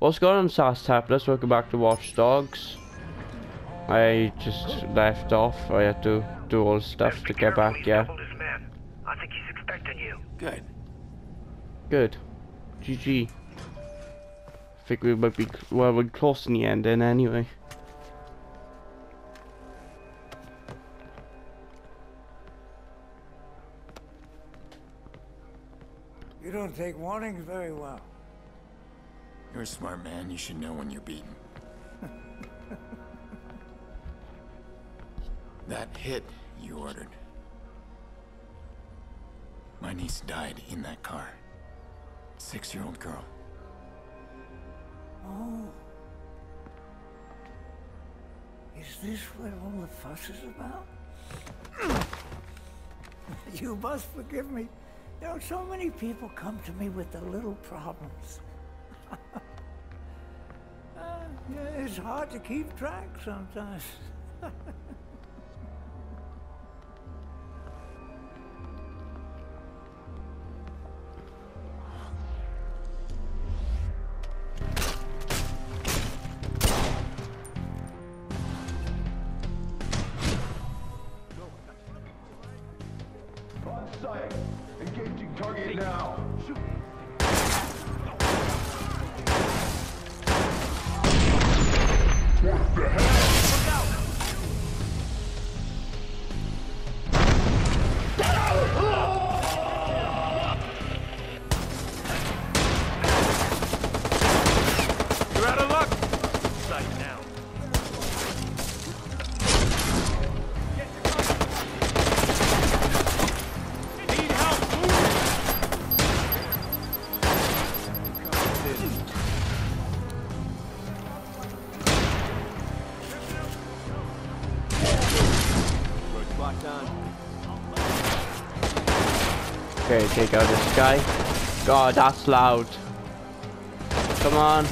What's going on, SAS Tapless? Welcome back to Watch Dogs. I just left off. I had to do all the stuff to get back, yeah. I think he's expecting you. Good. Good. GG. I think we might be, well, we're close in the end then anyway. You don't take warnings very well. You're a smart man. You should know when you're beaten. that hit you ordered. My niece died in that car. Six-year-old girl. Oh. Is this what all the fuss is about? you must forgive me. You know, so many people come to me with their little problems. uh, yeah, it's hard to keep track sometimes. take out this guy. God, that's loud. Come on.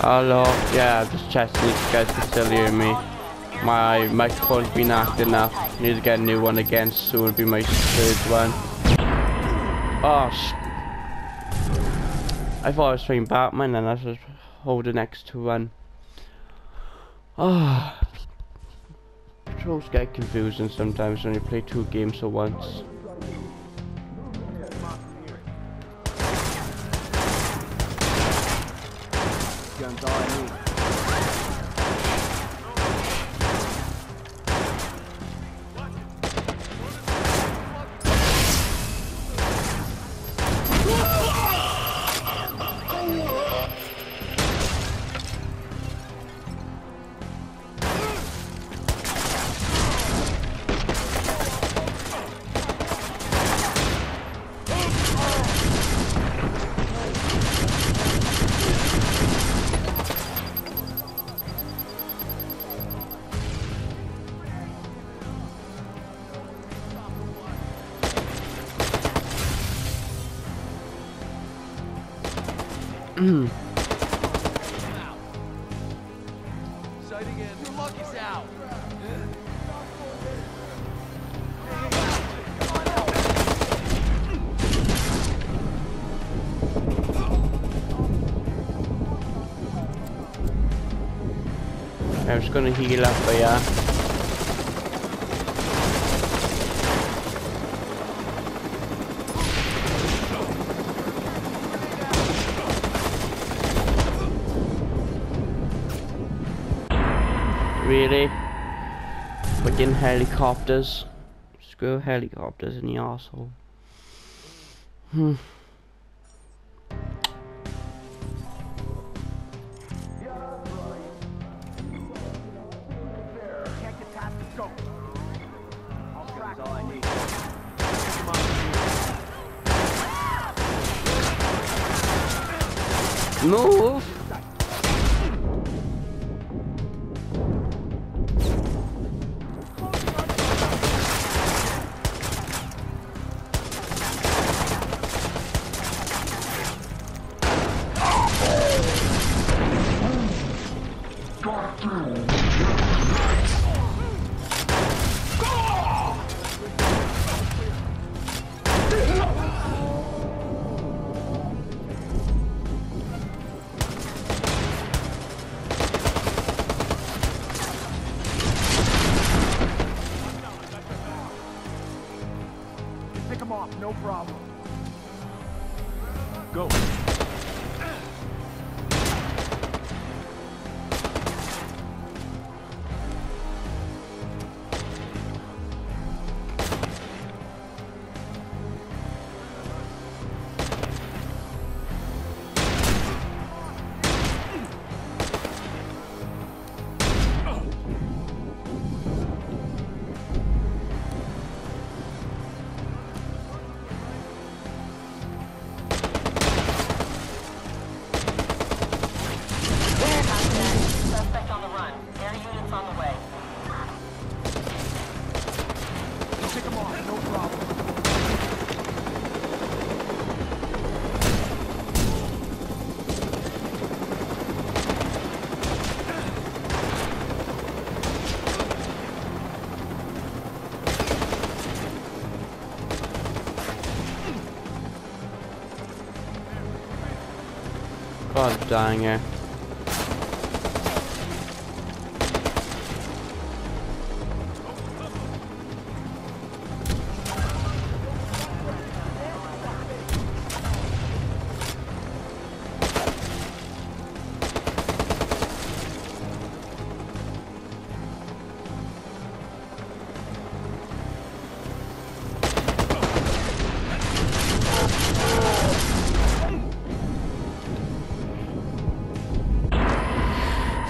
Hello. Yeah, I'm just checking if you guys can still hear me. My microphone's been acting up. Need to get a new one again. Soon will be my third one. Oh, I thought I was playing Batman and I was holding next to one. Ah. Controls get confusing sometimes when you play two games at once. Gonna heal up, but yeah. Really? Fucking helicopters. Screw helicopters in the asshole. Hmm. God dang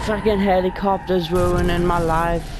Fucking helicopters ruining my life.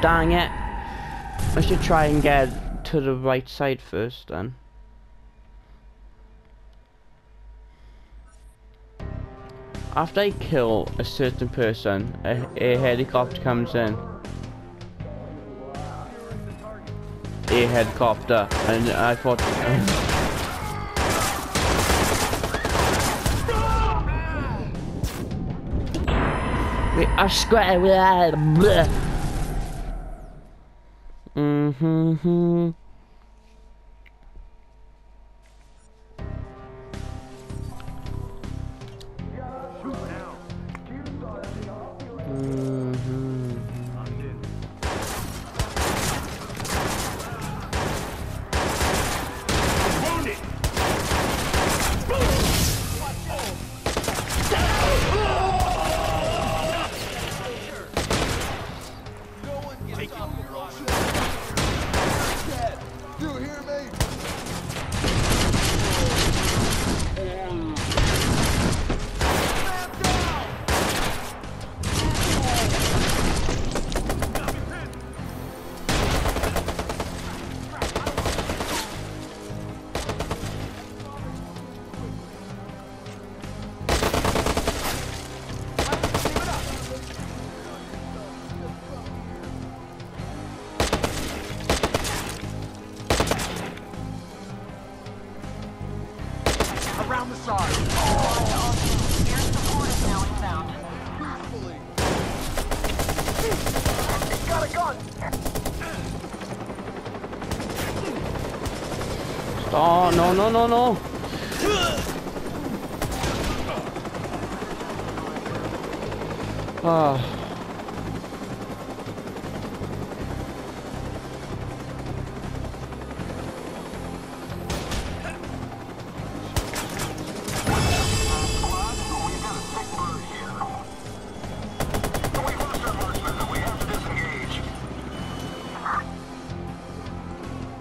Dang it. I should try and get to the right side first then. After I kill a certain person, a, a helicopter comes in. A helicopter, and I thought. Wait, I swear. Mm-hmm.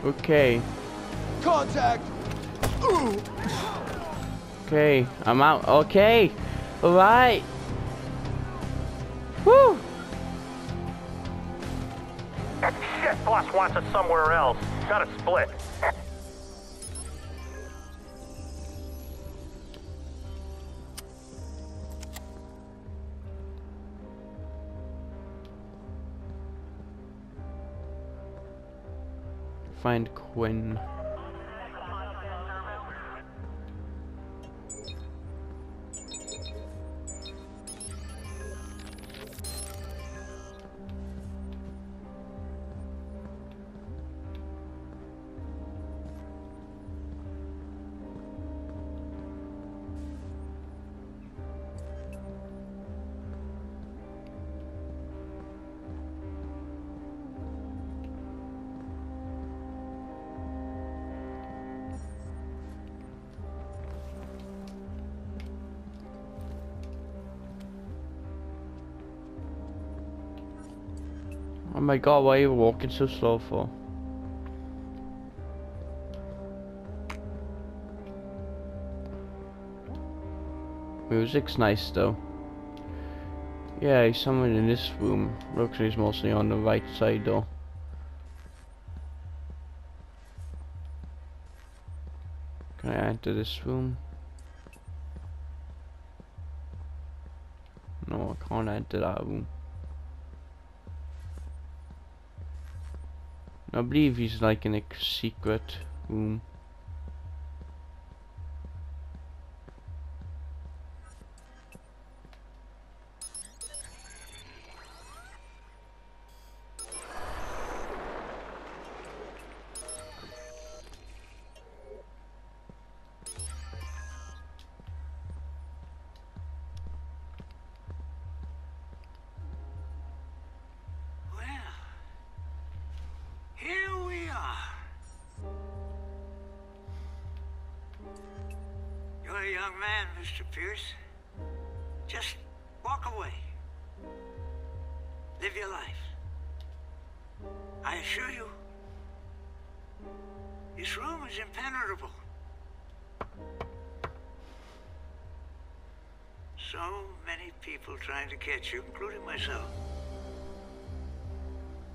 Okay. Contact. Okay, I'm out. Okay, alright. Woo! Shit, boss wants us somewhere else. Gotta split. Find Quinn. My god, why are you walking so slow for? Music's nice though. Yeah, somewhere in this room. Looks like he's mostly on the right side though. Can I enter this room? No, I can't enter that room. I believe he's like in a secret room. Young man, Mr. Pearce. Just walk away. Live your life. I assure you, this room is impenetrable. So many people trying to catch you, including myself.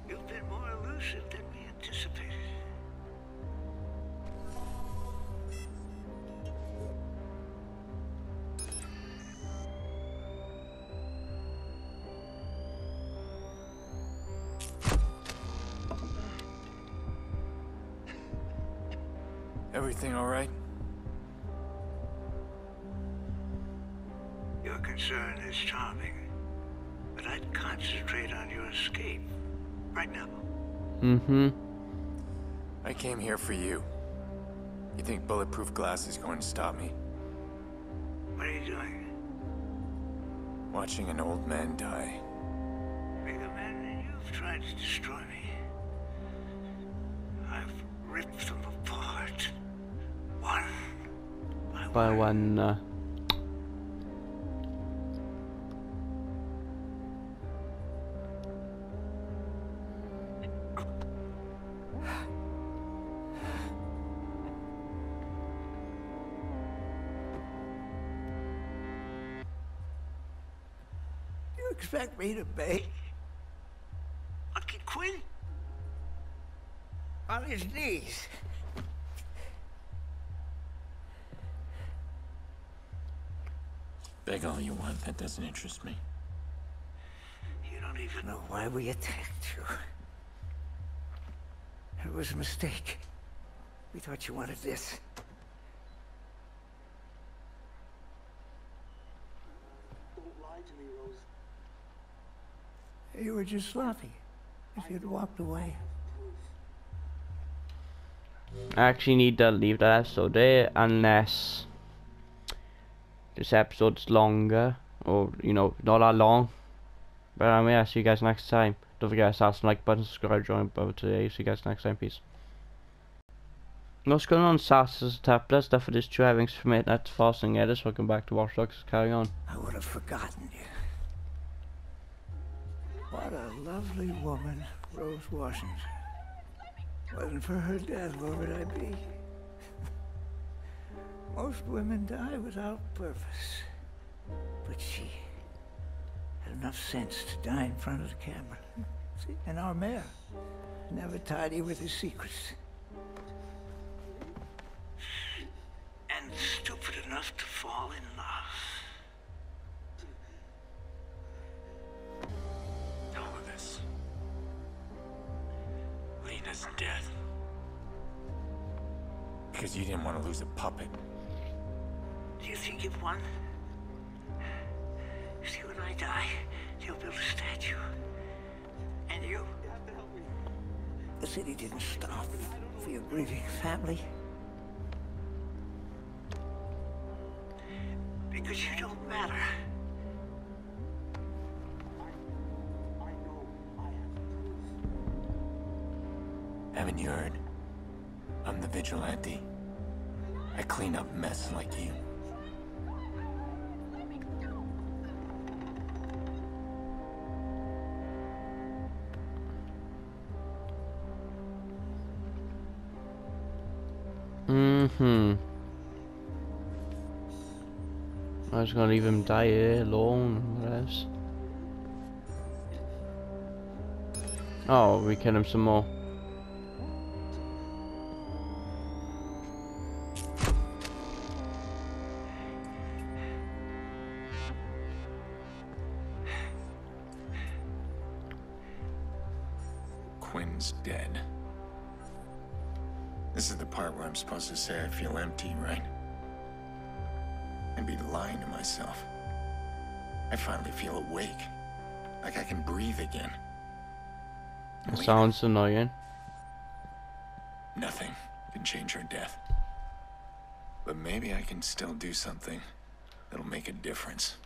You've been more elusive than is charming, but I'd concentrate on your escape right now. Mm-hmm. I came here for you. You think bulletproof glass is going to stop me? What are you doing? Watching an old man die. Bigger man than you've tried to destroy me. I've ripped them apart. One by, By one. one. Uh, me to beg? Lucky Quinn? On his knees. Beg all you want, that doesn't interest me. You don't even know why we attacked you. It was a mistake. We thought you wanted this. You were just sloppy. If you'd walked away. I actually need to leave that episode there unless this episode's longer or you know not that long. But I anyway, I'll see you guys next time. Don't forget to smash the like button, subscribe, join above today. See you guys next time. Peace. What's going on, Sass's Tapler? Stuff for this two having submit that's fasting edits. Welcome back to Watch Dogs. Carry on. I would have forgotten you. What a lovely woman, Rose Washington. Wasn't for her death, where would I be? Most women die without purpose. But she had enough sense to die in front of the camera. See? And our mayor, never tidy with his secrets. And stupid enough to fall in love. Lena's death. Because you didn't want to lose a puppet. Do you think you've won? See, when I die, they'll build a statue. And you? The city didn't stop for your grieving family. Because you don't matter. Haven't you heard? I'm the vigilante. I clean up mess like you. Mm-hmm. I was gonna leave him die here alone, what else? Oh, we kill him some more. Sounds annoying. Nothing can change her death. But maybe I can still do something that'll make a difference.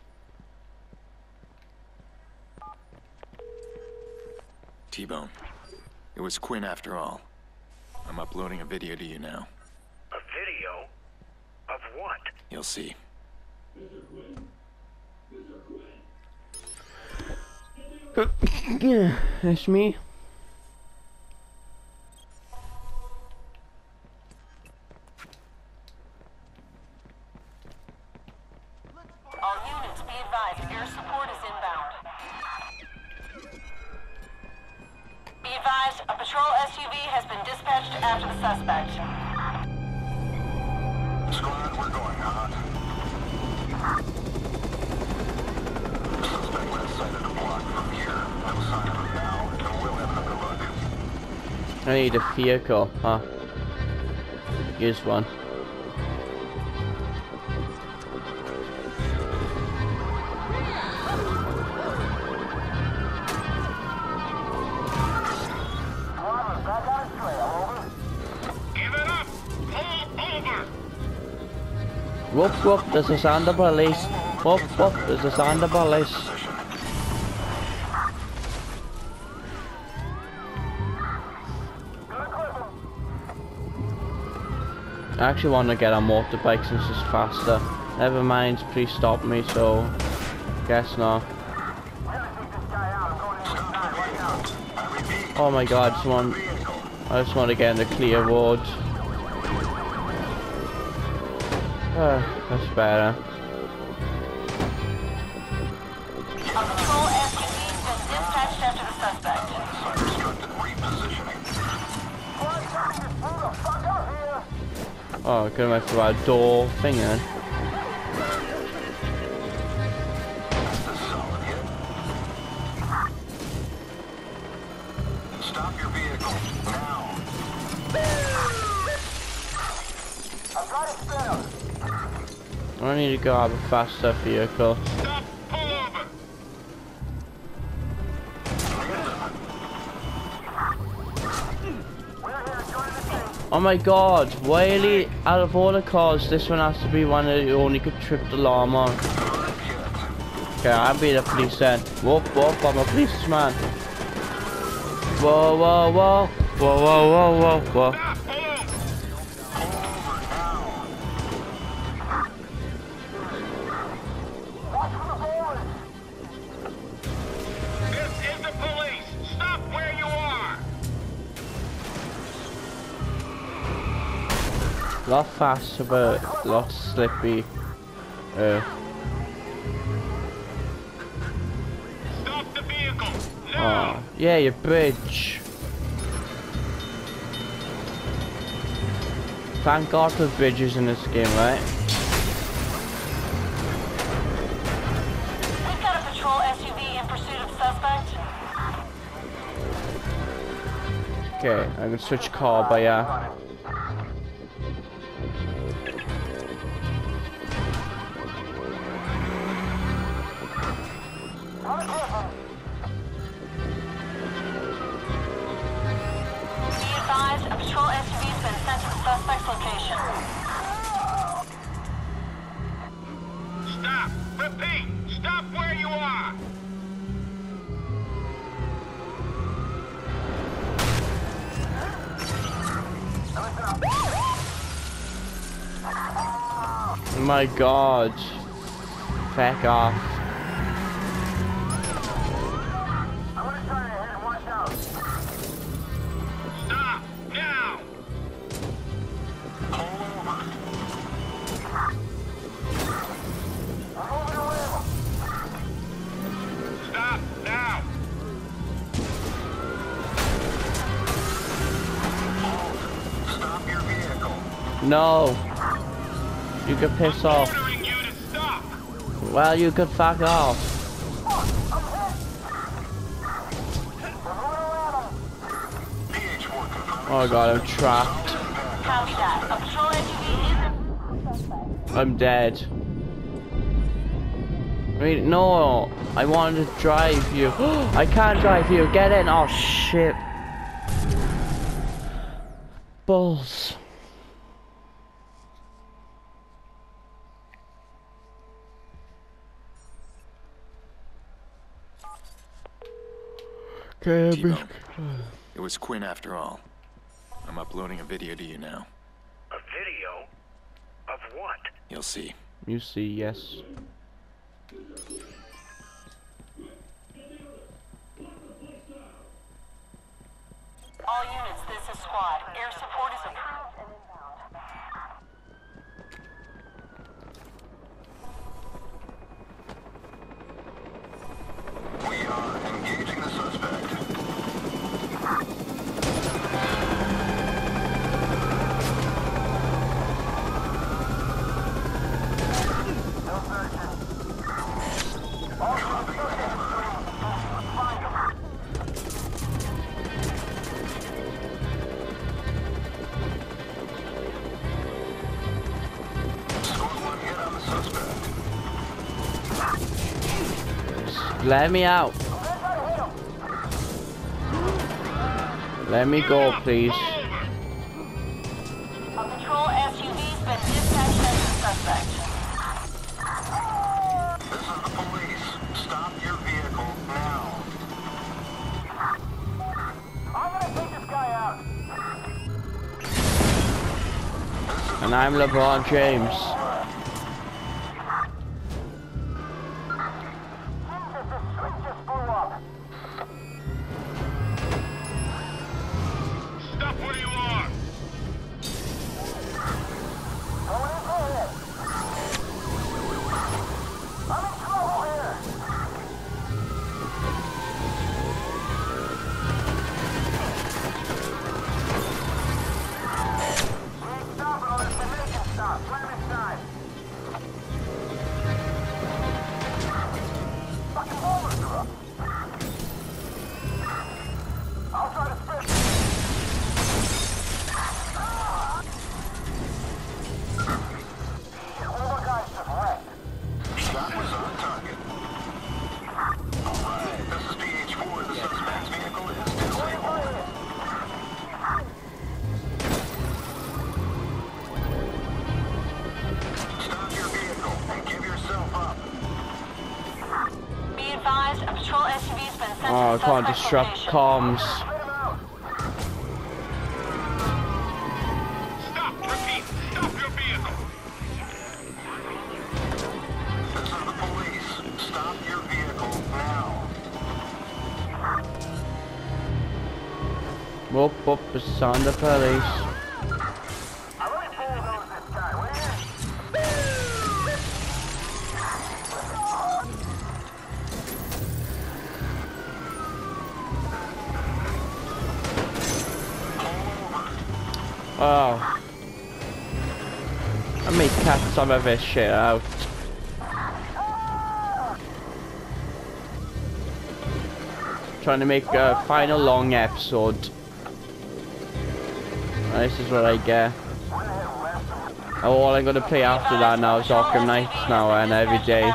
T-Bone. It was Quinn after all. I'm uploading a video to you now. A video? Of what? You'll see. Uh, yeah, it's me. Vehicle, huh? Use one. Whoop whoop, there's a of police. Whoop whoop, there's a of police. I actually want to get a motorbike since it's faster. Never mind, please stop me, so guess not. Oh my god, want, I just want to get in the clear road. Uh, that's better. I could have through a door thing then. This solid yet? Stop your vehicle, now. I need to go grab a faster vehicle. Oh my god, really? Out of all the cars, this one has to be one that you only could trip the alarm on. Okay, I'll be the police then. Whoop whoop, I'm a policeman. Whoa, whoa, whoa. Whoa, whoa, whoa, whoa, whoa. Lot faster, but a lot slippy. Uh, Stop the vehicle! oh, yeah, your bridge. Thank God for bridges in this game, right? We've got a patrol SUV in pursuit of suspect. Okay, I can switch car, but yeah. My God. Back off. You can piss off. Ordering you to stop! Well, you could fuck off. Oh god, I'm trapped. Copy that. A patrol SUV is in I'm dead. Wait, no. I wanted to drive you. I can't drive you. Get in. Oh shit. Okay, It was Quinn after all. I'm uploading a video to you now. A video? Of what? You'll see. You see, yes. All units, this is squad. Air support Let me out. Let me go, please. A patrol SUV's been vehicle Stop your vehicle now. Whoop, whoop, it's on the police. Oh. I may cut some of this shit out. Trying to make a final long episode. This is what I get. Oh, all I'm gonna play after that now is Arkham Knights now and every day.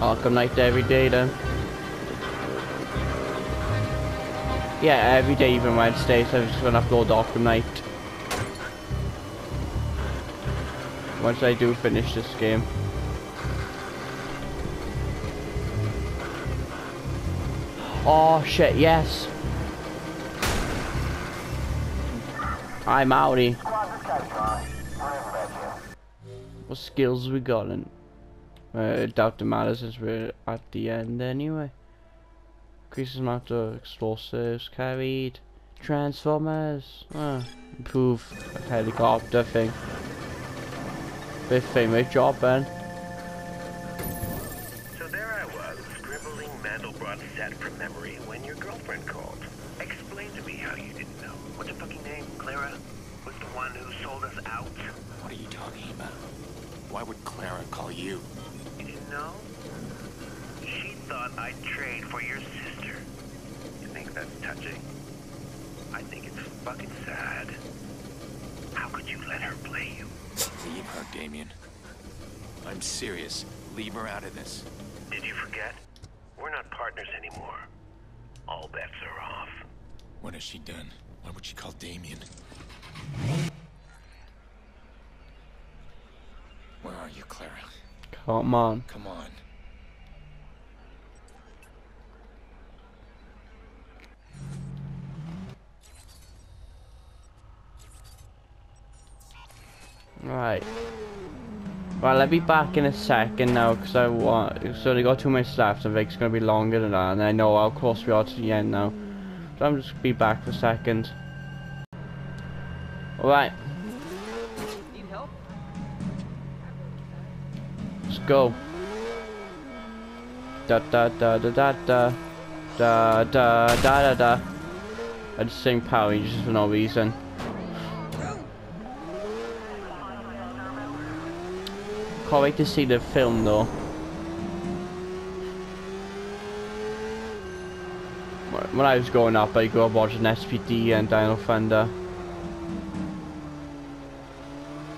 Arkham Knight every day then. Yeah, every day even Wednesdays I'm just gonna upload Arkham Knight. Once I do finish this game. Oh shit, yes. I'm. What skills we got in? Uh, doubt it matters as we're at the end anyway. Increases amount of explosives carried. Transformers. Uh, improve helicopter thing. Big thing, big job, Ben. So there I was, scribbling Mandelbrot set from memory when your girlfriend called. Explain to me how you didn't know. What's her fucking name? Clara? Was the one who sold us out? What are you talking about? Why would Clara call you? You didn't know? She thought I'd trade for your sister. You think that's touching? I think it's fucking sad. How could you let her play you? Leave her, Damien. I'm serious. Leave her out of this. Did you forget? We're not partners anymore. All bets are off. What has she done? Why would she call Damien? Where are you, Clara? Come on. Come on. Right. Well, I'll be back in a second now because I want. So they got two minutes left. Think it's gonna be longer than that, and I know how close we are to the end now. So I'm just be back for a second. All right. Need help? Let's go. Da da da da da da da da da da da. I just sing Power Rangers for no reason. Can't wait to see the film though. When I was growing up, I grew up watching SPD and Dino Thunder.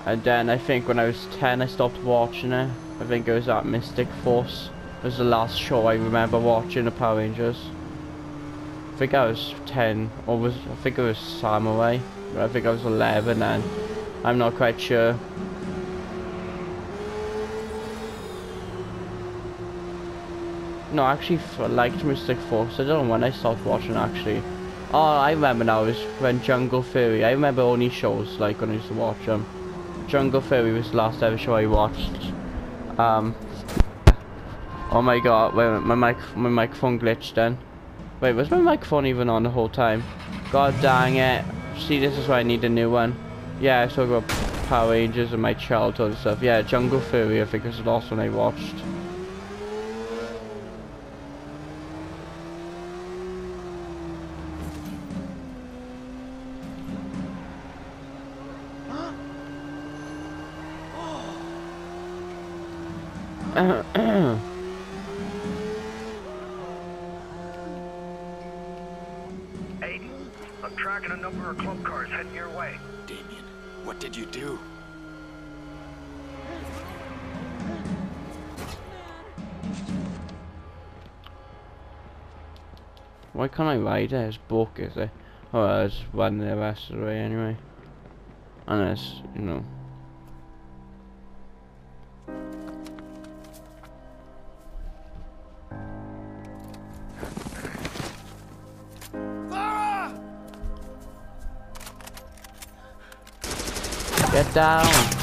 And then I think when I was 10 I stopped watching it. I think it was that Mystic Force. It was the last show I remember watching the Power Rangers. I think I was 10 or was I think it was Samurai. I think I was 11 then. I'm not quite sure. No, I actually liked Mystic Force. I don't know when I stopped watching actually. Oh, I remember now. It was when Jungle Fury. I remember only shows like when I used to watch them. Jungle Fury was the last ever show I watched. Um. Oh my god! Wait, my mic, my microphone glitched. Then. Wait, was my microphone even on the whole time? God dang it! See, this is why I need a new one. Yeah, I talk about Power Rangers and my childhood and stuff. Yeah, Jungle Fury. I think was the last one I watched. My ride, it's bogus, Or Alright, it's riding the rest of the way anyway. Unless, you know. Get down!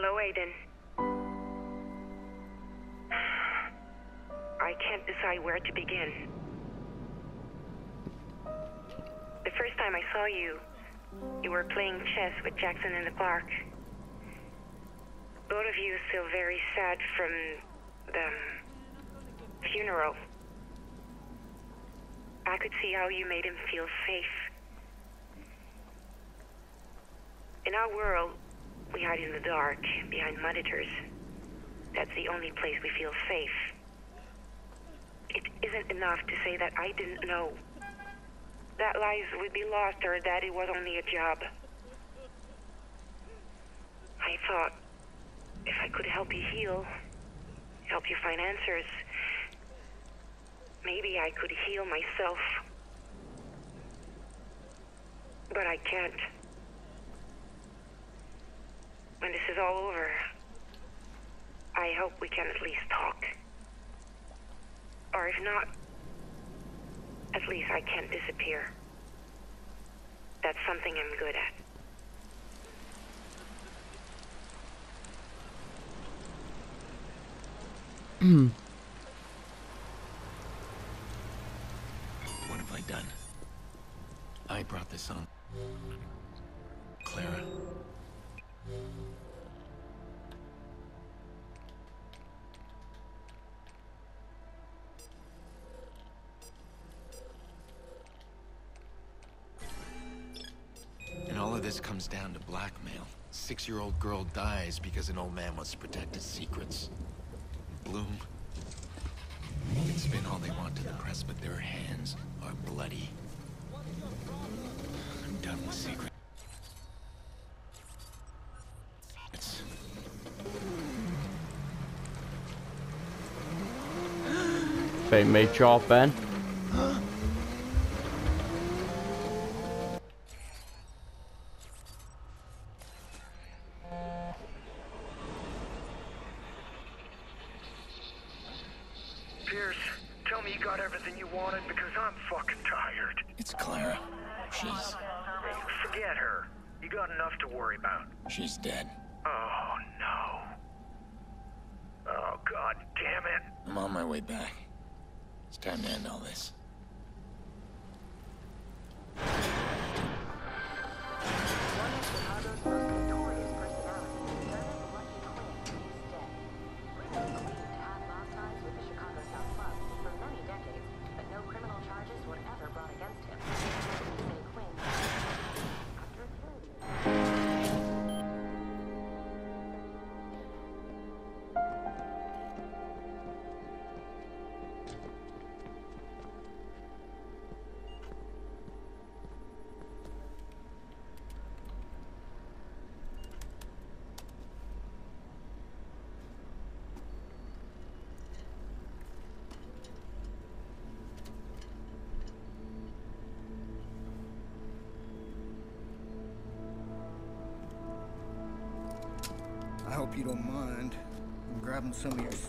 Hello, Aiden. I can't decide where to begin. The first time I saw you, you were playing chess with Jackson in the park. Both of you still very sad from the funeral. I could see how you made him feel safe. In our world, we hide in the dark, behind monitors. That's the only place we feel safe. It isn't enough to say that I didn't know. That lives would be lost or that it was only a job. I thought if I could help you heal, help you find answers, maybe I could heal myself. But I can't. When this all over, I hope we can at least talk. Or if not, at least I can't disappear. That's something I'm good at. What comes down to blackmail. Six-year-old girl dies because an old man wants to protect his secrets. Bloom. They can spin all they want to the press, but their hands are bloody. I'm done with secrets. They may drop Ben.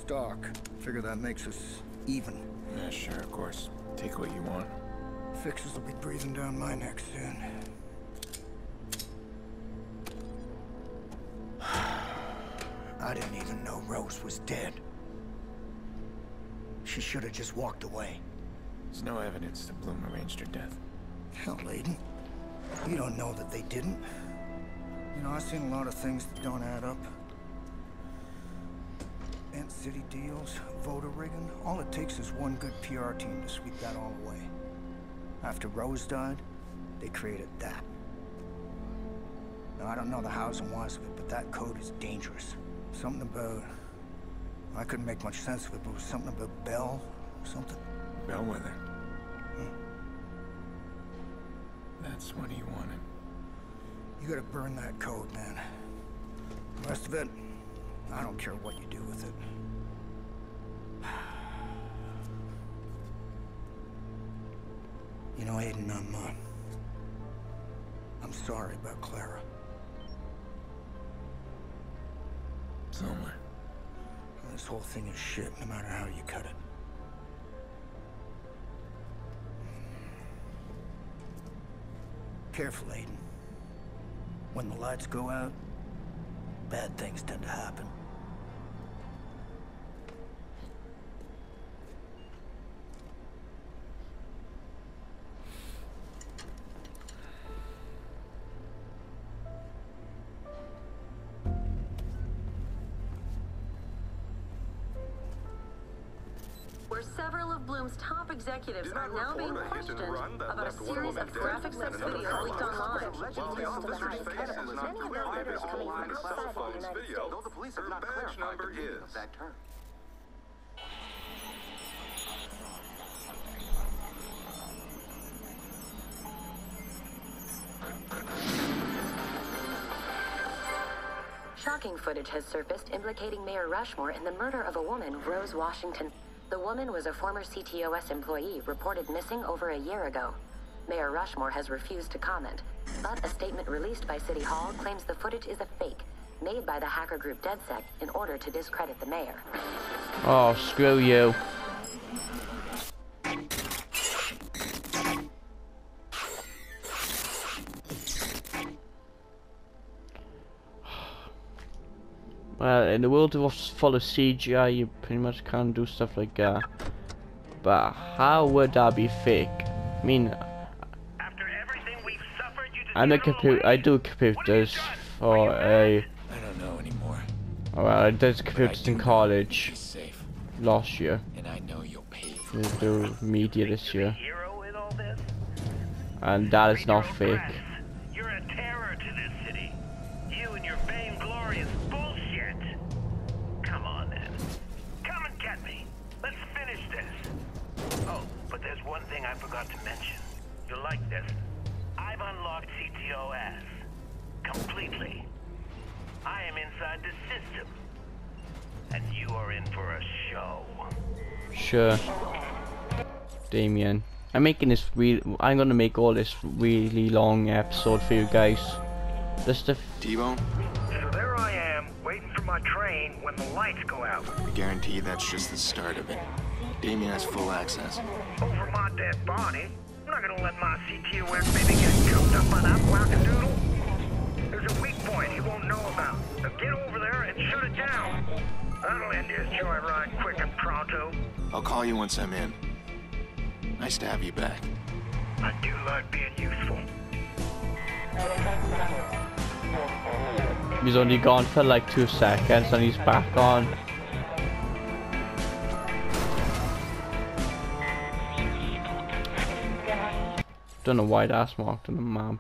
Stock. Figure that makes us even. Yeah, sure, of course. Take what you want. Fixes will be breathing down my neck soon. I didn't even know Rose was dead. She should have just walked away. There's no evidence that Bloom arranged her death. Hell, Aiden. You don't know that they didn't. You know, I've seen a lot of things that don't add up. Ant City deals, voter rigging. All it takes is one good PR team to sweep that all away. After Rose died, they created that. Now, I don't know the hows and whys of it, but that code is dangerous. Something about... I couldn't make much sense of it, but it was something about Bell or something. Bellwether. Hmm. That's what he wanted. You gotta burn that code, man. The rest of it, I don't care what you do with it. You know, Aiden, I'm, uh, I'm sorry about Clara. Somewhere. This whole thing is shit, no matter how you cut it. Careful, Aiden. When the lights go out, bad things tend to happen. Being report a hit and questioned run that about left one series woman of dead graphic sex and another videos leaked paralyzed. online. While the officer's face is not clearly visible on his cell phone's video, Though the police have her badge number is. of that term. Shocking footage has surfaced implicating Mayor Rushmore in the murder of a woman, Rose Washington. The woman was a former CTOS employee reported missing over a year ago. Mayor Rushmore has refused to comment, but a statement released by City Hall claims the footage is a fake, made by the hacker group DedSec in order to discredit the mayor. Oh, screw you. Well, in the world of full of CGI, you pretty much can't do stuff like that. But how would that be fake? I mean, After everything we've suffered, you I'm a computer. I do computers for a. I don't know anymore. Oh, well, I did But I computers in college safe, last year. and I know you'll pay for We do media this year, Hero in all this? and that is not your own fake. I'm making this real. I'm gonna make all this really long episode for you guys. Just to. T-Bone, So there I am, waiting for my train when the lights go out. I guarantee that's just the start of it. Damien has full access. Over my dead body. I'm not gonna let my CTOS baby get choked up by that wackadoodle. There's a weak point he won't know about. Now get over there and shut it down. That'll end his joyride quick and pronto. I'll call you once I'm in. Nice to have you back. I do like being useful. He's only gone for like two seconds and he's back on. Don't know why that's marked on the map.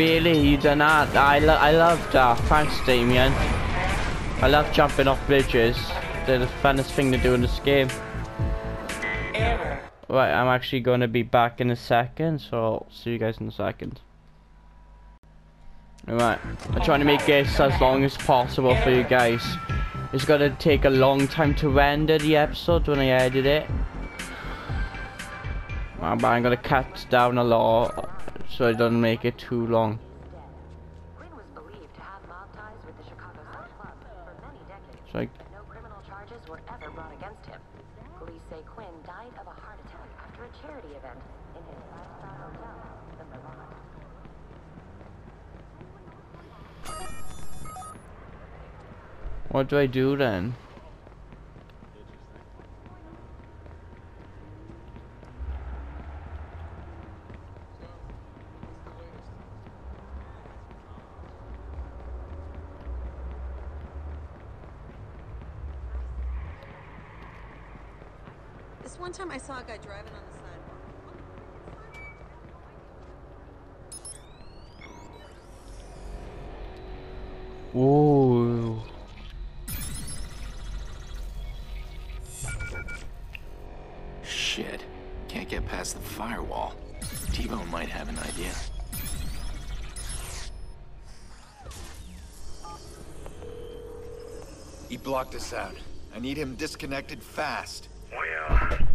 Really, you done that? I, lo I love that. Thanks, Damien. I love jumping off bridges. They're the funnest thing to do in this game. Right, I'm actually going to be back in a second, so I'll see you guys in a second. Alright, I'm trying to make this as long as possible for you guys. It's gonna take a long time to render the episode when I edit it. But I'm gonna cut down a lot so it doesn't make it too long. Quinn was believed to have mob ties with the Chicago South Club for many decades. So I, but No criminal charges were ever brought against him. Police say Quinn died of a heart attack after a charity event in his five-star hotel, the Merlaut. what do I do then? This one time I saw a guy driving on the sidewalk. Whoa. Shit. Can't get past the firewall. T-Bone might have an idea. He blocked us out. I need him disconnected fast. Well, shit.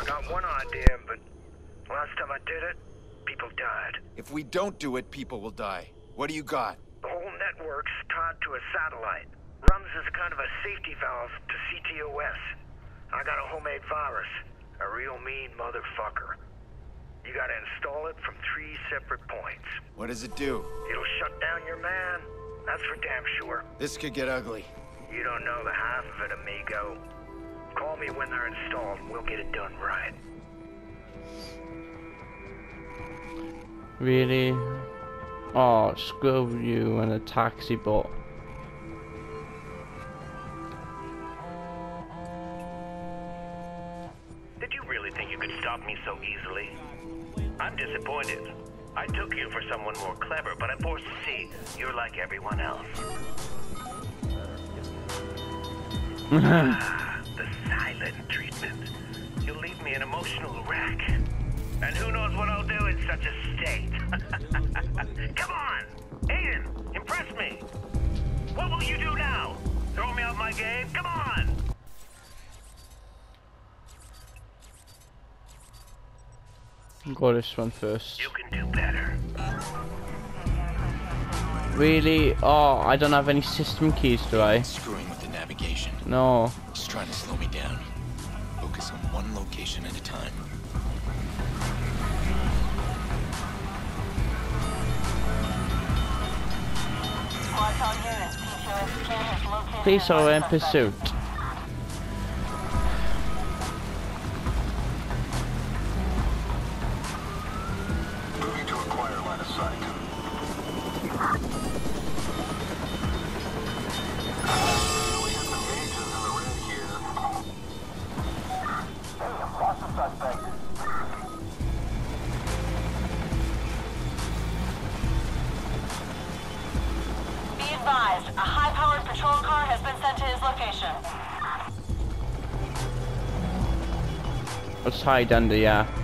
I got one idea, but last time I did it, people died. If we don't do it, people will die. What do you got? The whole network's tied to a satellite. Runs as kind of a safety valve to CTOS. I got a homemade virus. A real mean motherfucker. You gotta install it from three separate points. What does it do? It'll shut down your man. That's for damn sure. This could get ugly. You don't know the half of it, amigo. Call me when they're installed. and We'll get it done right. Really? Oh, screw you and a taxi bot. Did you really think you could stop me so easily? I'm disappointed. I took you for someone more clever, but I'm forced to see you're like everyone else. Go this one first. You can do better. Really? Oh, I don't have any system keys, do I? Screwing with the navigation. No. It's trying to slow me down. Focus on one location at a time. Squads on units. PTOS 10 has located Police are in pursuit. Hide under, yeah.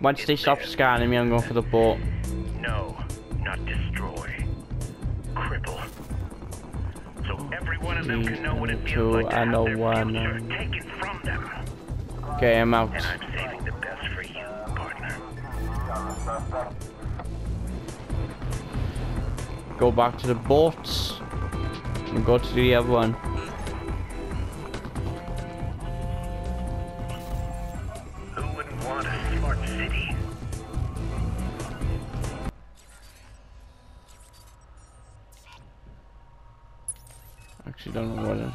Once they stop scanning me, I'm going for the boat. no, not destroy. Cripple. So every one of them can know what it feels like to have their one, future um, taken from them. Okay, I'm out. And I'm saving the best for you, partner. Go back to the boats. And go to the other one. Want city? Actually, don't know what. It...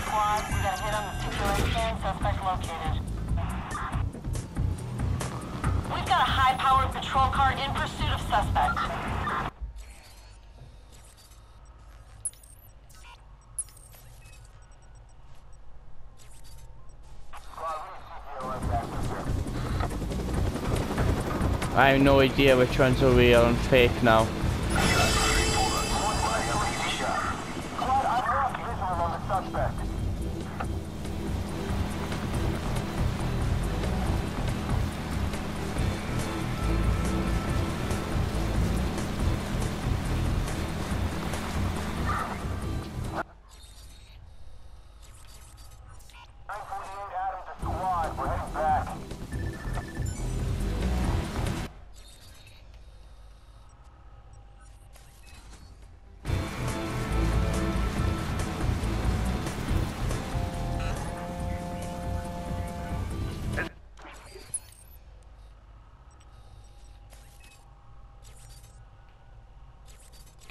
Squad, we got a hit on the situation. Suspect located. Patrol car in pursuit of suspect. I have no idea which ones are real and fake now.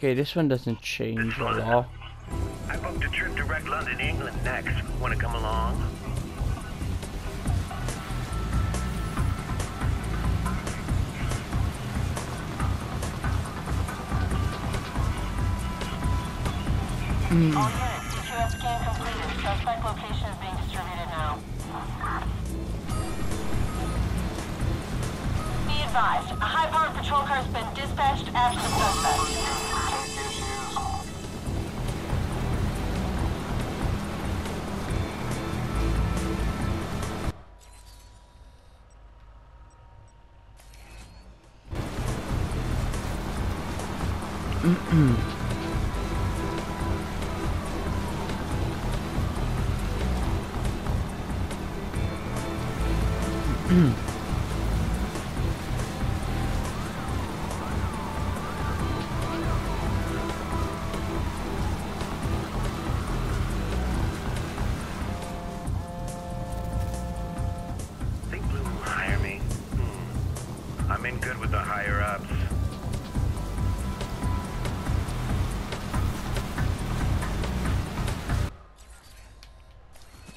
Okay, this one doesn't change a lot. I booked a trip direct London, England next. Want to come along? Hmm. All units, DQS scan completed. Suspect location is being distributed now. Be advised, a high-powered patrol car has been dispatched after the suspect.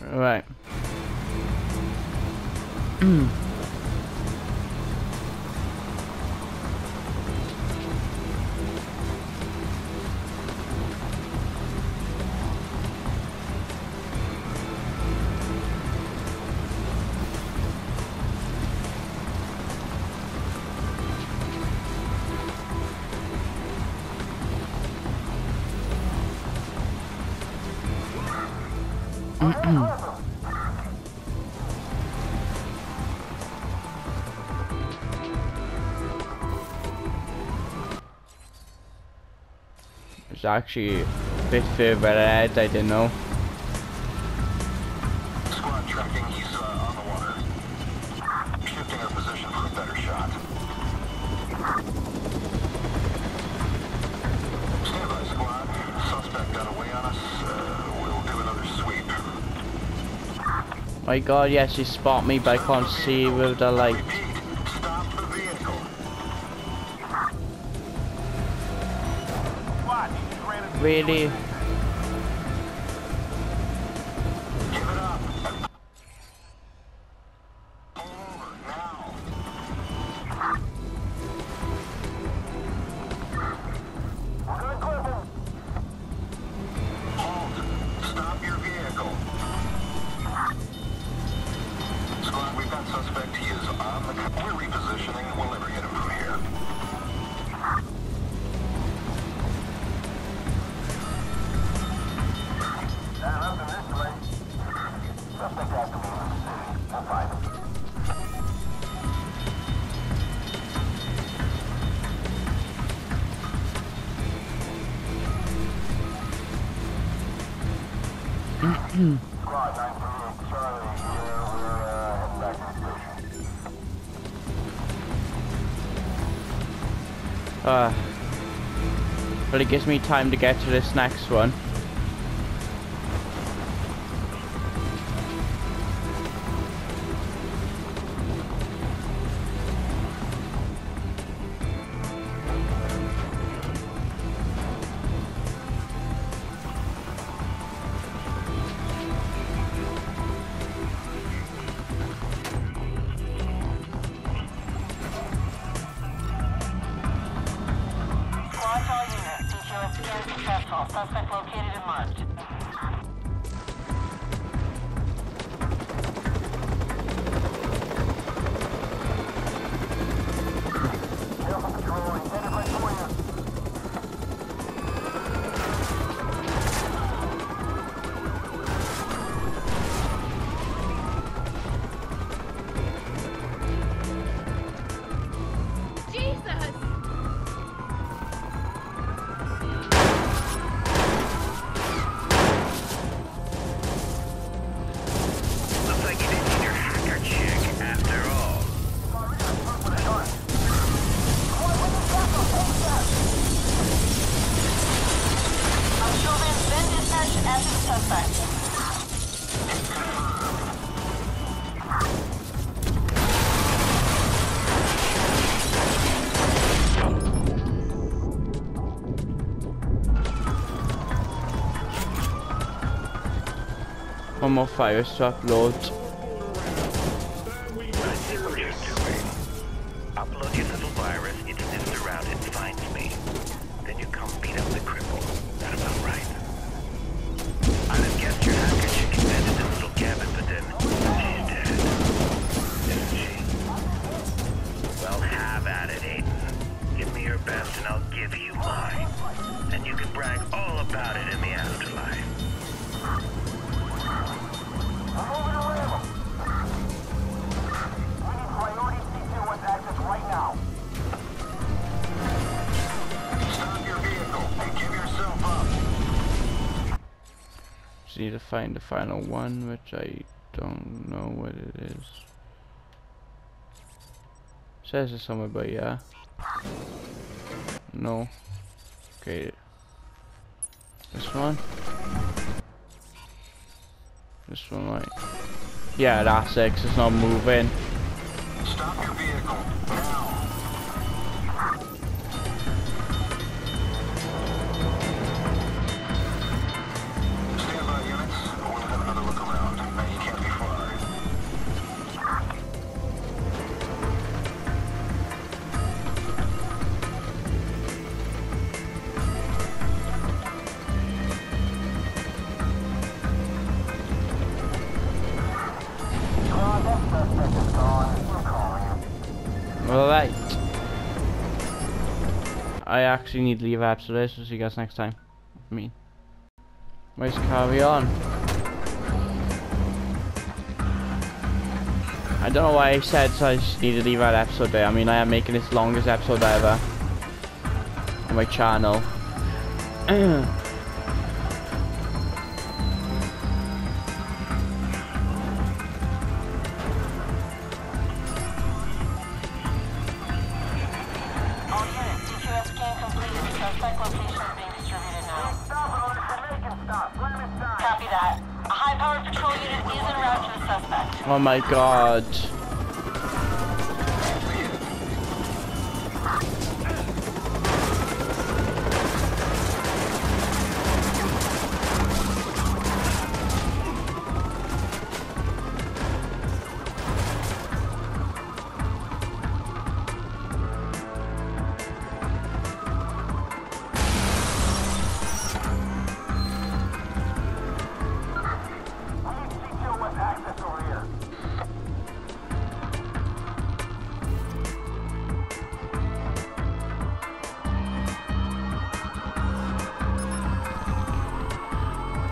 Right. Mm. Actually a bit further ahead, I didn't know. Squad tracking. He's uh, on the water. Shifting our position for a better shot. Stand by, squad. Suspect got away on us. Uh, we'll do another sweep. My god, yes, he spot me, but I can't see with the light. Really? Gives me time to get to this next one. Suspect located and marked. More virus to upload. Final one, which I don't know what it is. Says it somewhere, but yeah. No. Okay. This one. This one, like. Yeah, that's it. it's not moving. Actually need to leave this, so see you guys next time. I mean. Let's carry on. I don't know why I said so I just need to leave that episode there. I mean, I am making this longest episode ever on my channel. oh my god.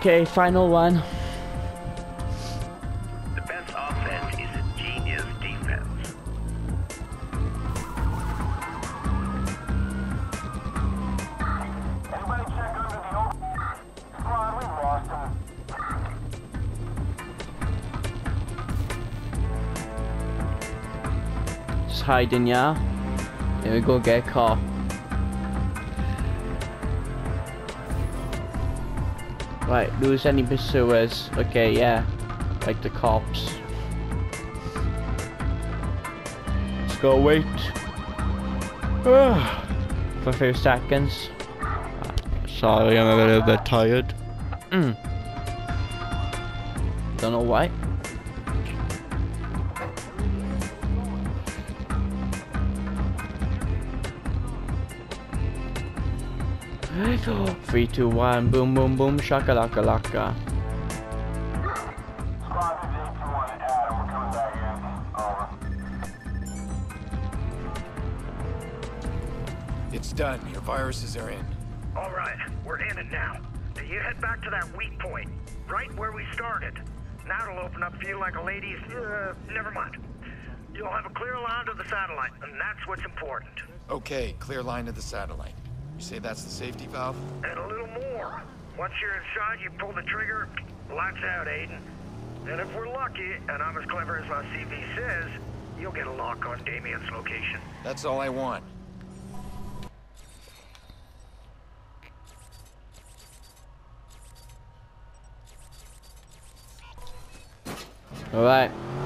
Okay, final one. The best offense is a genius defense. Check under the old squad. We lost. Just hiding, yeah? Here we go, get caught. Right, lose any pursuers. Okay, yeah. Like the cops. Let's go wait. For a few seconds. Sorry, I'm a little bit tired. Mm. Don't know why. Three, two, one, boom, boom, boom, shaka laka laka. It's done. Your viruses are in. All right, we're in it now. You head back to that weak point, right where we started. Now it'll open up for you like a lady's... Uh, never mind. You'll have a clear line to the satellite, and that's what's important. Okay, clear line to the satellite. You say that's the safety valve? And a little more. Once you're inside, you pull the trigger, lights out, Aiden. And if we're lucky, and I'm as clever as my CV says, you'll get a lock on Damien's location. That's all I want. Alright. do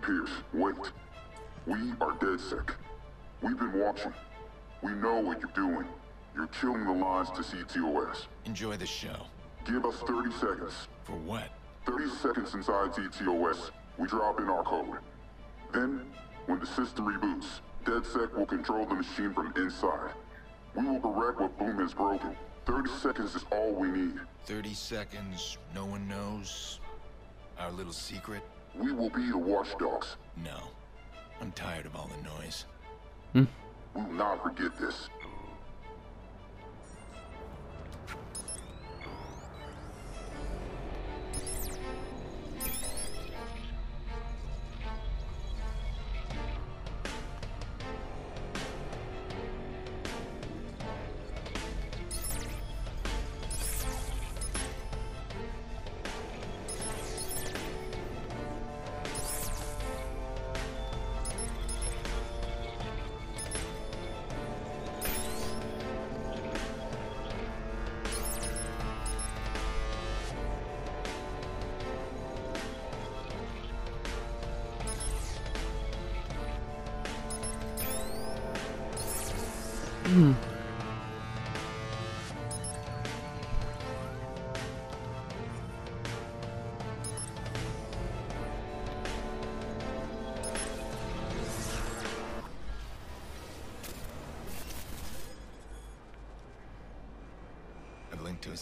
Pearce, wait. We are DedSec. We've been watching. We know what you're doing. You're killing the lines to CTOS. Enjoy the show. Give us 30 seconds. For what? 30 seconds inside CTOS, we drop in our code. Then, when the system reboots, DedSec will control the machine from inside. We will correct what Blume has broken. 30 seconds is all we need. 30 seconds, no one knows. Our little secret? We will be the watchdogs. No. I'm tired of all the noise. Hmm. We will not forget this.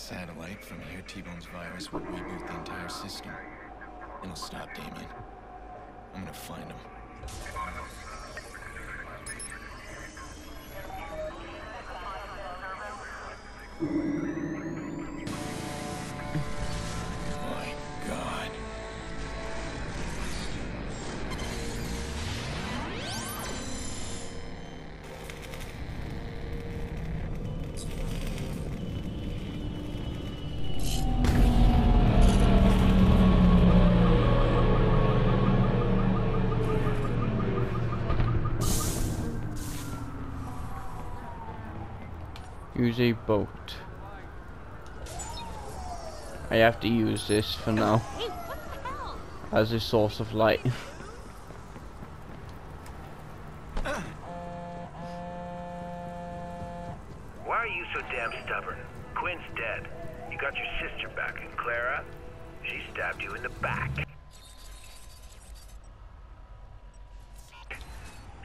Satellite. From here, T-Bone's virus will reboot the entire system. It'll stop Damien. I'm gonna find him. Use a boat. I have to use this for now. As a source of light. Why are you so damn stubborn? Quinn's dead. You got your sister back, and Clara? She stabbed you in the back.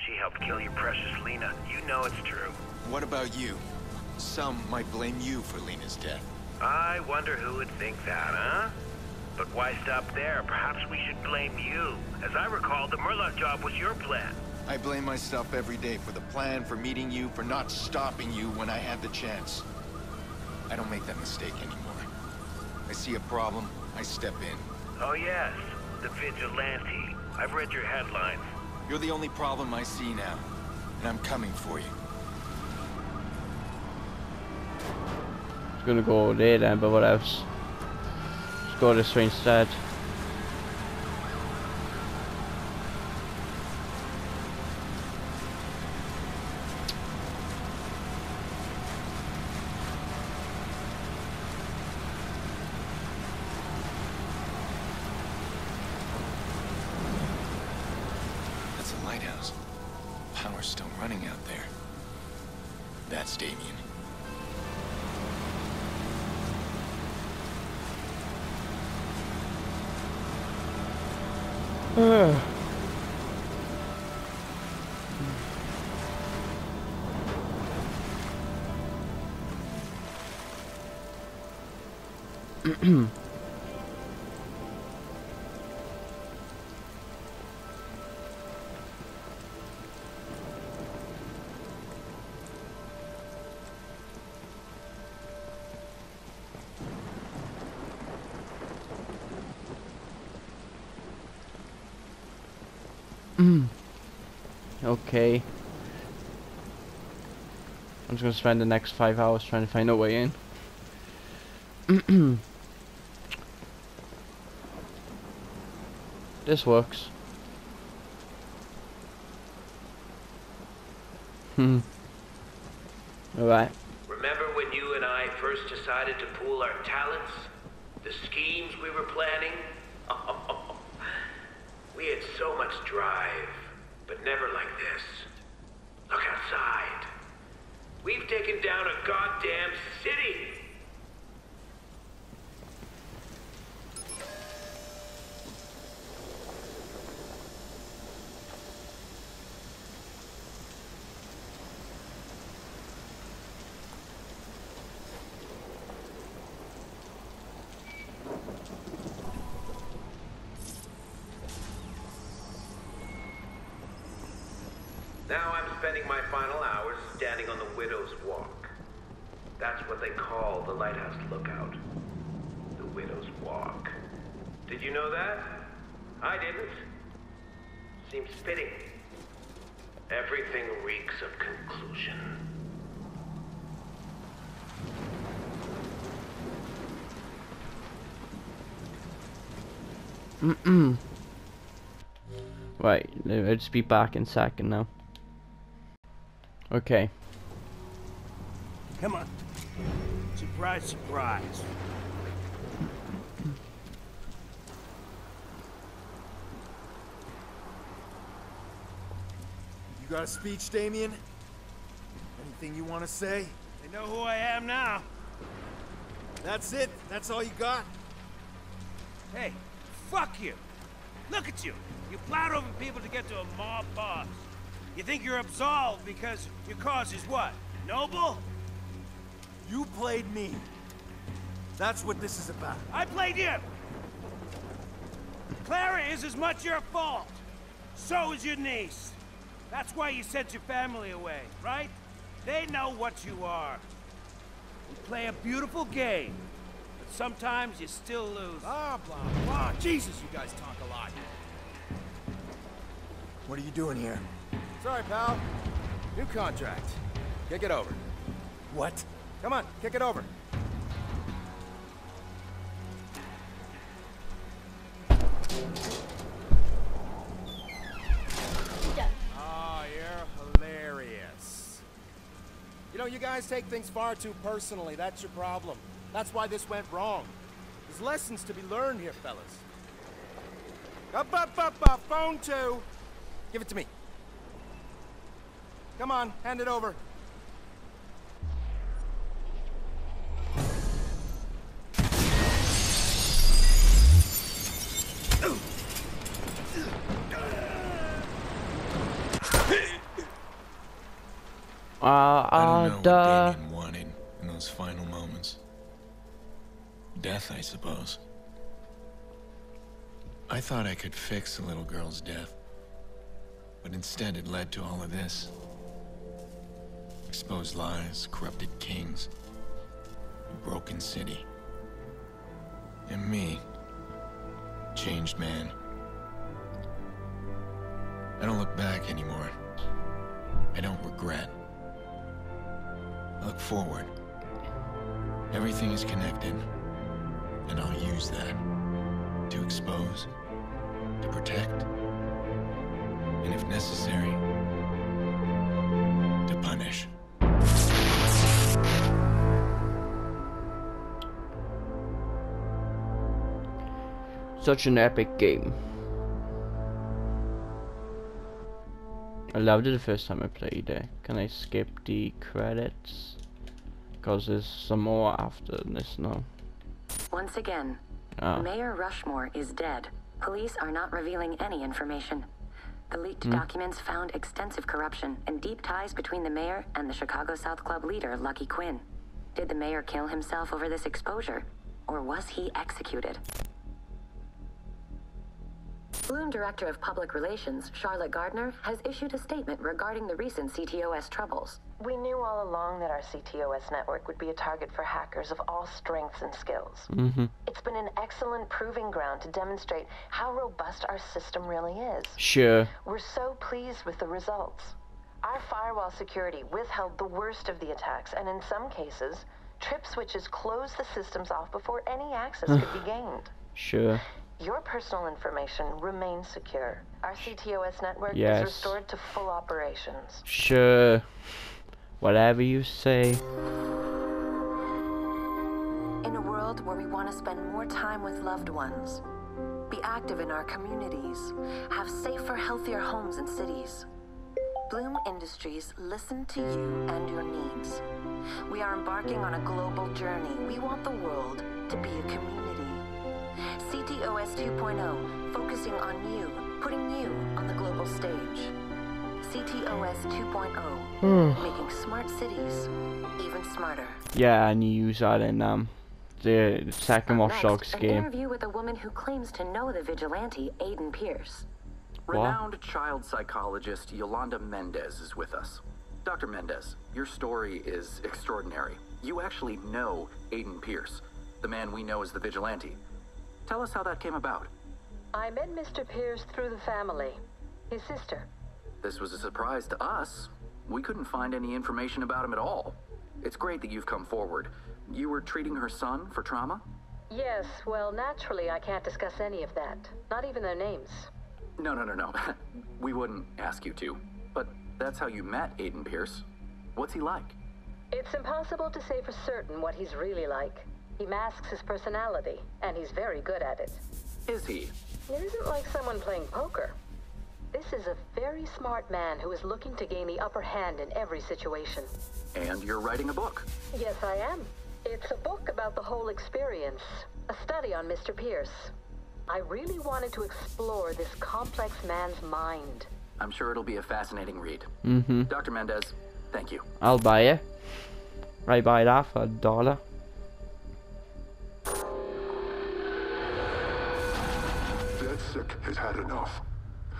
She helped kill your precious Lena. You know it's true. What about you? Some might blame you for Lena's death. I wonder who would think that, huh? But why stop there? Perhaps we should blame you. As I recall, the Merlaut job was your plan. I blame myself every day for the plan, for meeting you, for not stopping you when I had the chance. I don't make that mistake anymore. I see a problem, I step in. Oh yes, the Vigilante. I've read your headlines. You're the only problem I see now, and I'm coming for you. Gonna go there then, but what else? Let's go this way instead. Okay. I'm just gonna spend the next five hours trying to find a way in. this works. Hmm. Alright. Remember when you and I first decided to pool our talents? The schemes we were planning? we had so much drive, but never like this. Look outside. We've taken down a goddamn city. Now I'm spending my final hours standing on the Widow's Walk. That's what they call the Lighthouse Lookout. The Widow's Walk. Did you know that? I didn't. Seems fitting. Everything reeks of conclusion. Mm-mm. Right, I'll just be back in a second now. Okay. Come on. Surprise, surprise. You got a speech, Damien? Anything you want to say? They know who I am now. That's it? That's all you got? Hey, fuck you. Look at you. You plowed over people to get to a mob boss. You think you're absolved because your cause is what? Noble? You played me. That's what this is about. I played you. Clara is as much your fault. So is your niece. That's why you sent your family away, right? They know what you are. You play a beautiful game, sometimes you still lose. Blah, blah, blah. Jesus, you guys talk a lot. What are you doing here? Sorry, pal. New contract. Kick it over. What? Come on, kick it over. Oh, you're hilarious. You know, you guys take things far too personally. That's your problem. That's why this went wrong. There's lessons to be learned here, fellas. Up, up, up, up, phone two. Give it to me. Come on, hand it over. Uh, I uh, don't know duh. Death, I suppose. I thought I could fix the little girl's death. But instead it led to all of this. Exposed lies, corrupted kings, a broken city. And me, changed man. I don't look back anymore. I don't regret. I look forward. Everything is connected, and I'll use that to expose, to protect, and if necessary, to punish. Such an epic game. I loved it the first time I played it. Can I skip the credits? Because there's some more after this now. Once again, Ah. Mayor Rushmore is dead. Police are not revealing any information. The leaked Hmm. documents found extensive corruption and deep ties between the mayor and the Chicago South Club leader, Lucky Quinn. Did the mayor kill himself over this exposure? Or was he executed? Blume Director of Public Relations, Charlotte Gardner, has issued a statement regarding the recent CTOS troubles. We knew all along that our CTOS network would be a target for hackers of all strengths and skills. Mm-hmm. It's been an excellent proving ground to demonstrate how robust our system really is. Sure. We're so pleased with the results. Our firewall security withheld the worst of the attacks, and in some cases, trip switches closed the systems off before any access could be gained. Sure. Your personal information remains secure. Our CTOS network Yes. is restored to full operations. Sure. Whatever you say. In a world where we want to spend more time with loved ones, be active in our communities, have safer, healthier homes and cities, Blume Industries listen to you and your needs. We are embarking on a global journey. We want the world to be a community. CTOS 2.0, focusing on you, putting you on the global stage. CTOS 2.0, making smart cities even smarter. Yeah, and you use that in um the second Watch Dogs Next, an interview with a woman who claims to know the vigilante, Aiden Pearce. Renowned child psychologist Yolanda Mendez is with us. Dr. Mendez, your story is extraordinary. You actually know Aiden Pearce, the man we know as the vigilante. Tell us how that came about. I met Mr. Pearce through the family. His sister. This was a surprise to us. We couldn't find any information about him at all. It's great that you've come forward. You were treating her son for trauma? Yes, well, naturally, I can't discuss any of that. Not even their names. No, no, no, no. we wouldn't ask you to. But that's how you met Aiden Pearce. What's he like? It's impossible to say for certain what he's really like. He masks his personality, and he's very good at it. Is he? It isn't like someone playing poker. This is a very smart man who is looking to gain the upper hand in every situation. And you're writing a book. Yes, I am. It's a book about the whole experience, a study on Mr. Pearce. I really wanted to explore this complex man's mind. I'm sure it'll be a fascinating read. Mm-hmm. Dr. Mendez, thank you. I'll buy it. I buy that for a dollar. DedSec has had enough.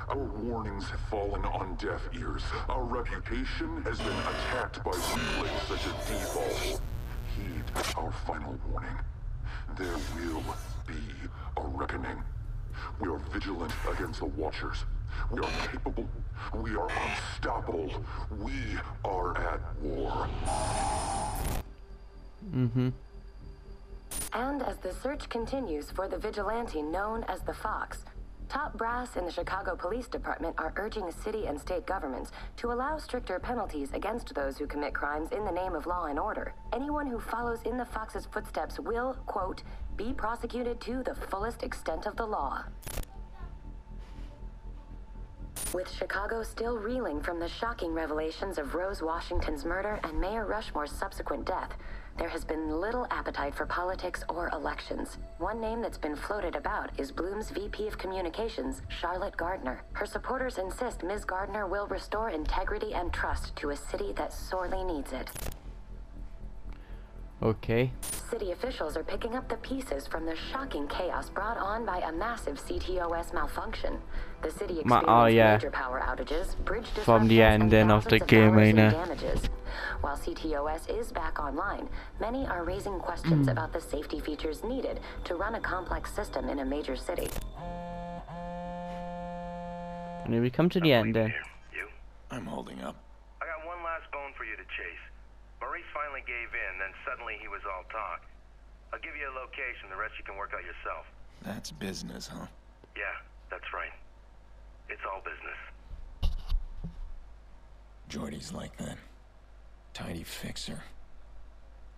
Our warnings have fallen on deaf ears. Our reputation has been attacked by weaklings such as Defalt. Heed our final warning. There will be a reckoning. We are vigilant against the Watchers. We are capable. We are unstoppable. We are at war. Mm-hmm. And as the search continues for the vigilante known as the Fox, Top brass in the Chicago Police Department are urging city and state governments to allow stricter penalties against those who commit crimes in the name of law and order. Anyone who follows in the Fox's footsteps will, quote, be prosecuted to the fullest extent of the law. With Chicago still reeling from the shocking revelations of Rose Washington's murder and Mayor Rushmore's subsequent death, there has been little appetite for politics or elections. One name that's been floated about is Blume's VP of Communications, Charlotte Gardner. Her supporters insist Ms. Gardner will restore integrity and trust to a city that sorely needs it. Okay. City officials are picking up the pieces from the shocking chaos brought on by a massive CTOS malfunction. The city Ma- experienced oh, yeah. major power outages, bridge From the disruptions, and ending of the thousands of game, dollars in ain't it? damages. While CTOS is back online, many are raising questions Mm. about the safety features needed to run a complex system in a major city. And we come to the ending. I'm holding up. I got one last bone for you to chase. Maurice finally gave in, then suddenly he was all talk. I'll give you a location, the rest you can work out yourself. That's business, huh? Yeah, that's right. It's all business. Jordi's like that. Tidy fixer.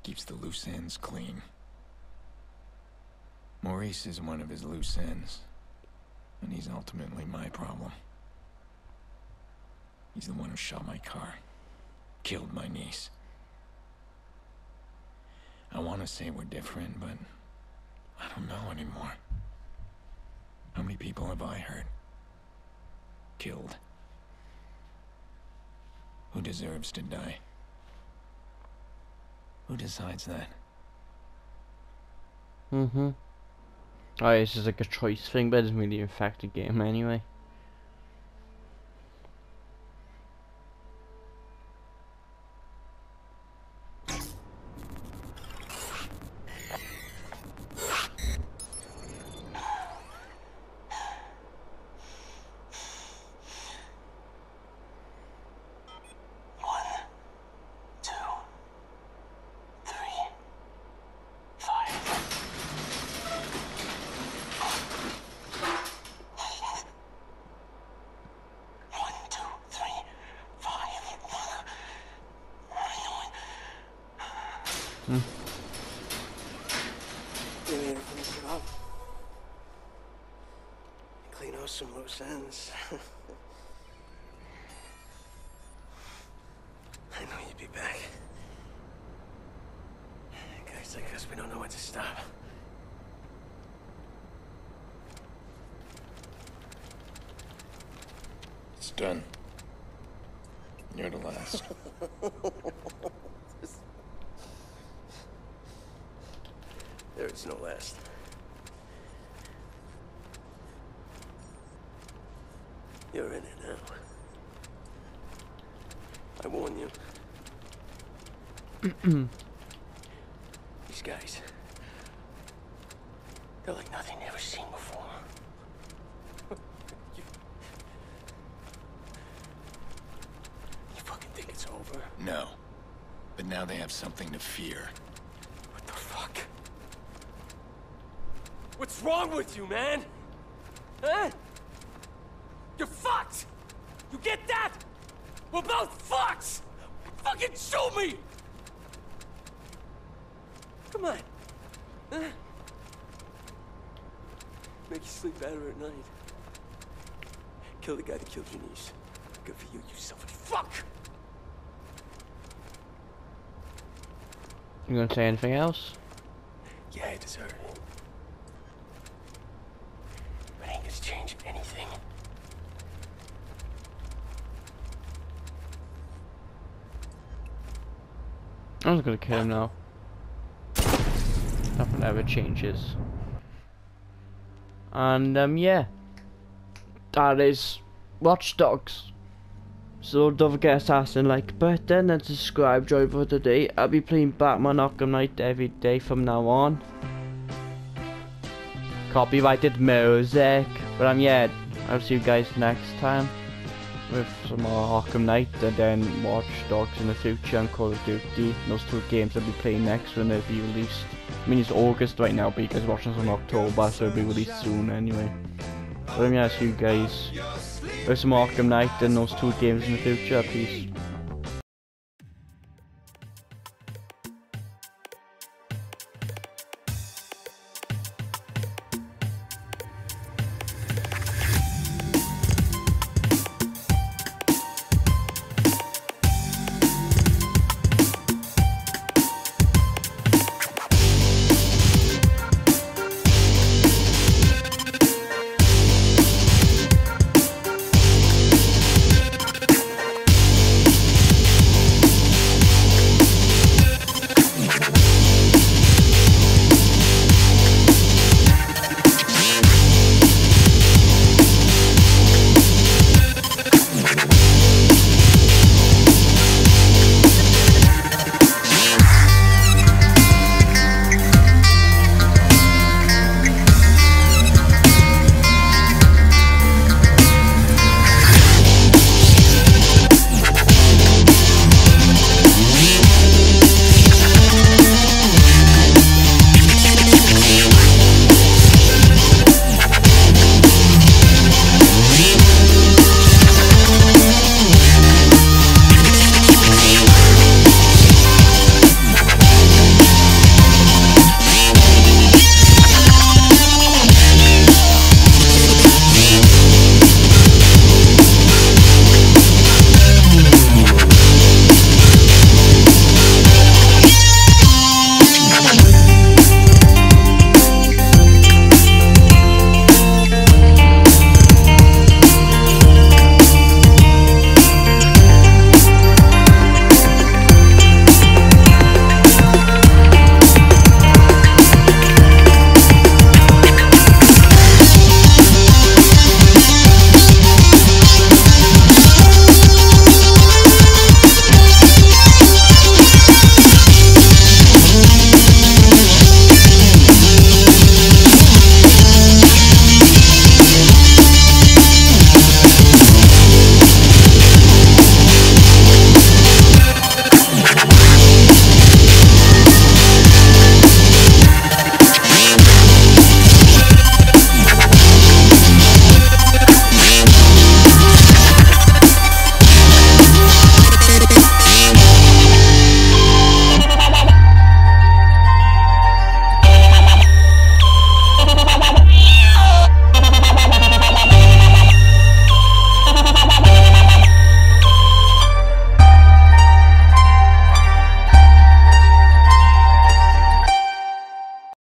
Keeps the loose ends clean. Maurice is one of his loose ends. And he's ultimately my problem. He's the one who shot my car. Killed my niece. I want to say we're different, but I don't know anymore. How many people have I hurt? Killed? Who deserves to die? Who decides that? Mm-hmm. Oh, it's just like a choice thing, but it doesn't really affect the game anyway. Hmm. You need to finish it up. Clean out some loose ends. I know you'd be back. Guys like us, we don't know when to stop. It's done. You're the last. there is no last. You're in it now. I warn you. These guys. They're like nothing you've ever seen before. you, you fucking think it's over? No. But now they have something to fear. What the fuck? What's wrong with you, man? Huh? You're fucked! You get that? We're both fucked! Fucking shoot me! Come on. Huh? Make you sleep better at night. Kill the guy that killed your niece. Good for you, you selfish fuck! You gonna say anything else? Yeah, I deserve it. But ain't gonna change anything. I was gonna kill him now. Nothing ever changes. And um yeah. That is Watch Dogs. So don't forget the like button and subscribe join for today. I'll be playing Batman Arkham Knight every day from now on. Copyrighted music. But um yeah, I'll see you guys next time with some more Arkham Knight and then Watch Dogs in the future and Call of Duty. Those two games I'll be playing next when they'll be released. I mean it's August right now but you guys watching this in October so it'll be released soon anyway. But um, yeah, see you guys some Arkham Knight and those two games in the future. Peace.